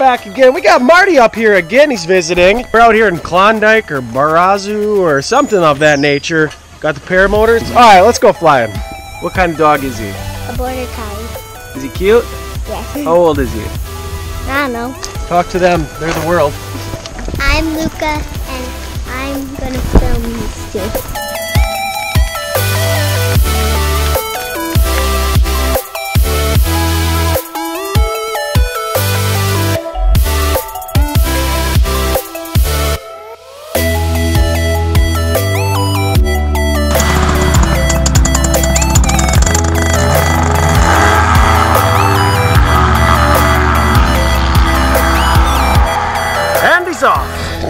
back again. We got Marty up here again. He's visiting. We're out here in Klondike or Barazu or something of that nature. Got the paramotors. All right, let's go flying. What kind of dog is he? A border collie. Is he cute? Yeah. How old is he? I don't know. Talk to them. They're the world. I'm Luca, and I'm gonna film these two.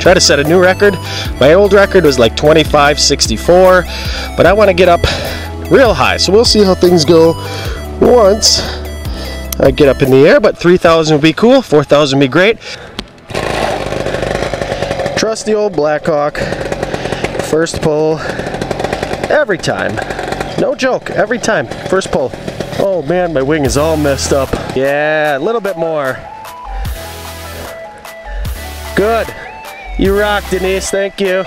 Try to set a new record. My old record was like 25.64, but I want to get up real high. So we'll see how things go once I get up in the air. But 3,000 would be cool. 4,000 would be great. Trust the old Blackhawk. First pull every time. No joke, every time. First pull. Oh man, my wing is all messed up. Yeah, a little bit more. Good. You rock, Denise. Thank you.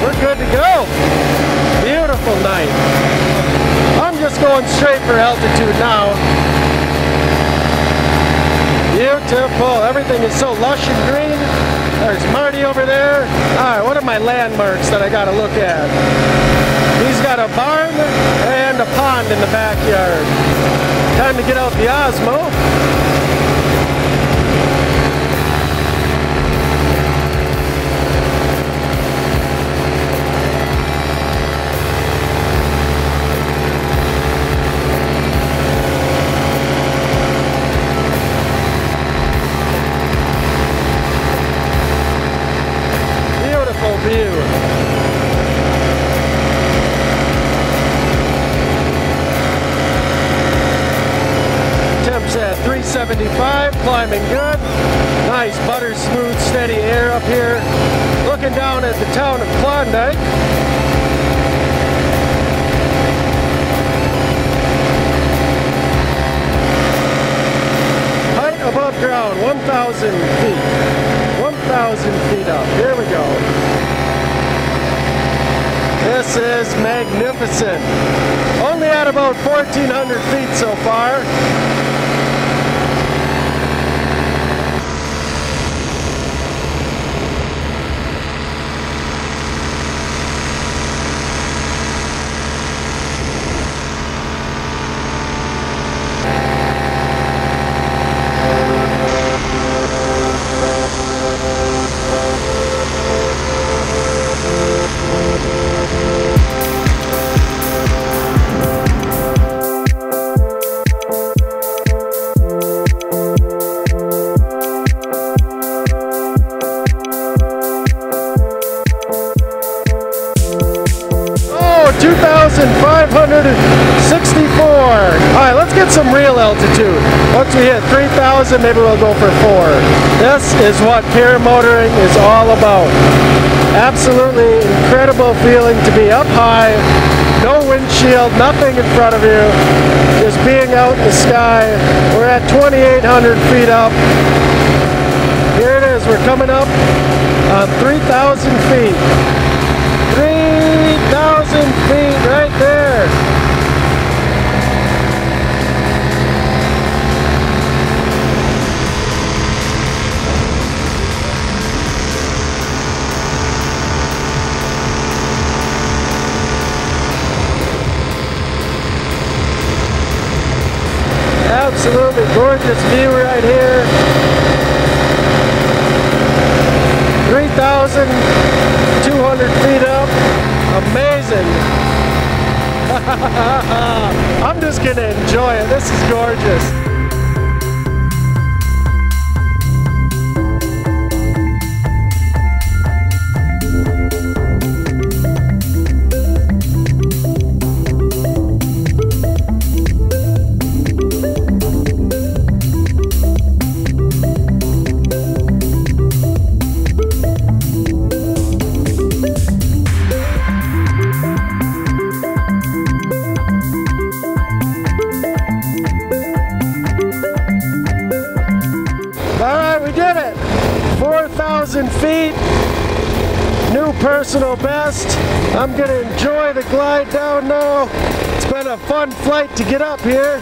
We're good to go. Beautiful night. I'm just going straight for altitude now. Beautiful. Everything is so lush and green. There's Marty over there. All right, what are my landmarks that I got to look at? He's got a barn and a pond in the backyard. Time to get out the Osmo. 375, climbing good. Nice butter smooth, steady air up here. Looking down at the town of Klondike. Height above ground, 1,000 feet. 1,000 feet up. Here we go. This is magnificent. Only at about 1,400 feet so far. Real altitude. Once we hit 3,000, maybe we'll go for four. This is what paramotoring is all about. Absolutely incredible feeling to be up high, no windshield, nothing in front of you, just being out in the sky. We're at 2,800 feet up. Here it is, we're coming up on 3,000 feet. 3,000 Absolutely gorgeous view right here. 3,200 feet up. Amazing. I'm just going to enjoy it. This is gorgeous. 3,000 feet. New personal best. I'm gonna enjoy the glide down now. It's been a fun flight to get up here.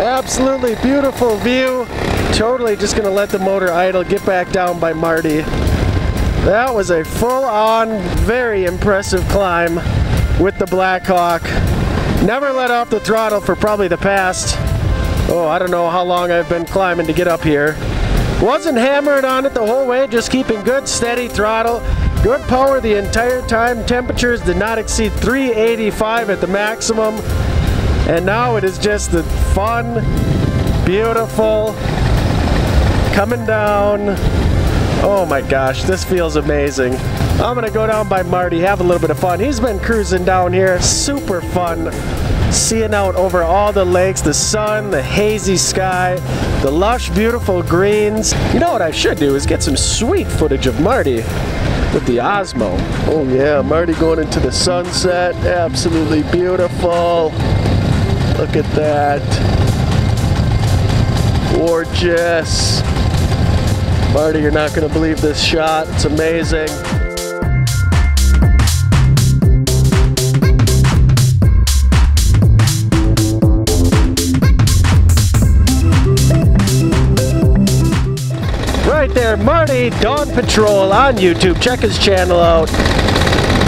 Absolutely beautiful view. Totally just gonna let the motor idle, get back down by Marty. That was a full-on, very impressive climb with the Blackhawk. Never let off the throttle for probably the past, oh, I don't know how long I've been climbing to get up here. Wasn't hammered on it the whole way, just keeping good steady throttle. Good power the entire time. Temperatures did not exceed 385 at the maximum. And now it is just the fun, beautiful, coming down. Oh my gosh, this feels amazing. I'm gonna go down by Marty, have a little bit of fun. He's been cruising down here, super fun. Seeing out over all the lakes, the sun, the hazy sky, the lush, beautiful greens. You know what I should do is get some sweet footage of Marty with the Osmo. Oh yeah, Marty going into the sunset, absolutely beautiful. Look at that. Gorgeous. Marty, you're not going to believe this shot. It's amazing. There, Marty Dawn Patrol on YouTube. Check his channel out.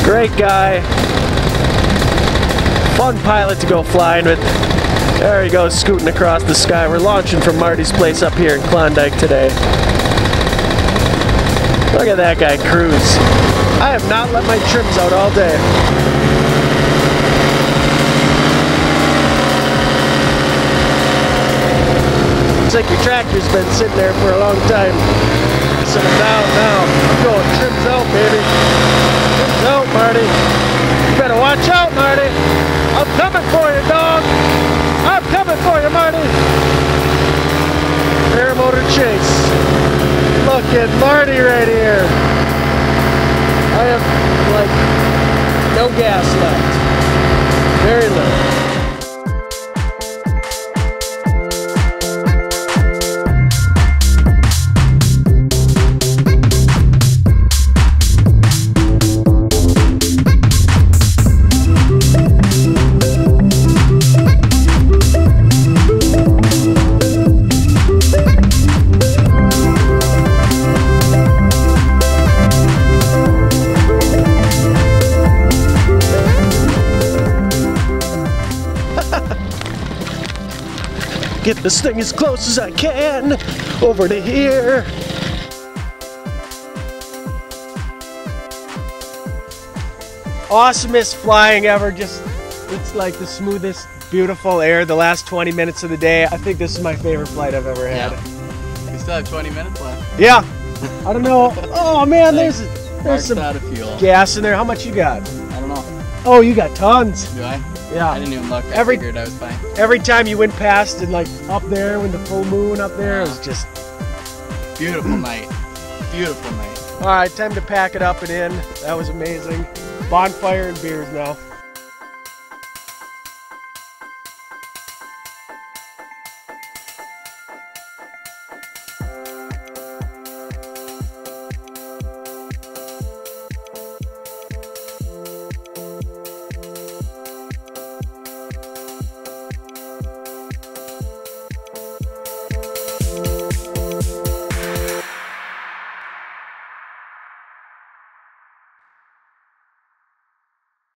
Great guy. Fun pilot to go flying with. There he goes, scooting across the sky. We're launching from Marty's place up here in Klondike today. Look at that guy cruise. I have not let my trims out all day. Looks like your tractor's been sitting there for a long time. Settle down now. I'm going trims out, baby. Trims out, Marty. You better watch out, Marty. I'm coming for you, dog. I'm coming for you, Marty. Paramotor chase. Look at Marty right here. I have like no gas left. Very little. Get this thing as close as I can over to here. Awesomest flying ever. Just, it's like the smoothest, beautiful air the last 20 minutes of the day. I think this is my favorite flight I've ever had. Yeah. We still have 20 minutes left. Yeah. I don't know. Oh man, there's there's some out of fuel. gas in there. How much you got? I don't know. Oh, you got tons. Do I? Yeah. I didn't even look. I Every- figured I was fine. Every time you went past and like up there when the full moon up there, it was just Beautiful night. Beautiful night. All right, time to pack it up and in. That was amazing. Bonfire and beers now.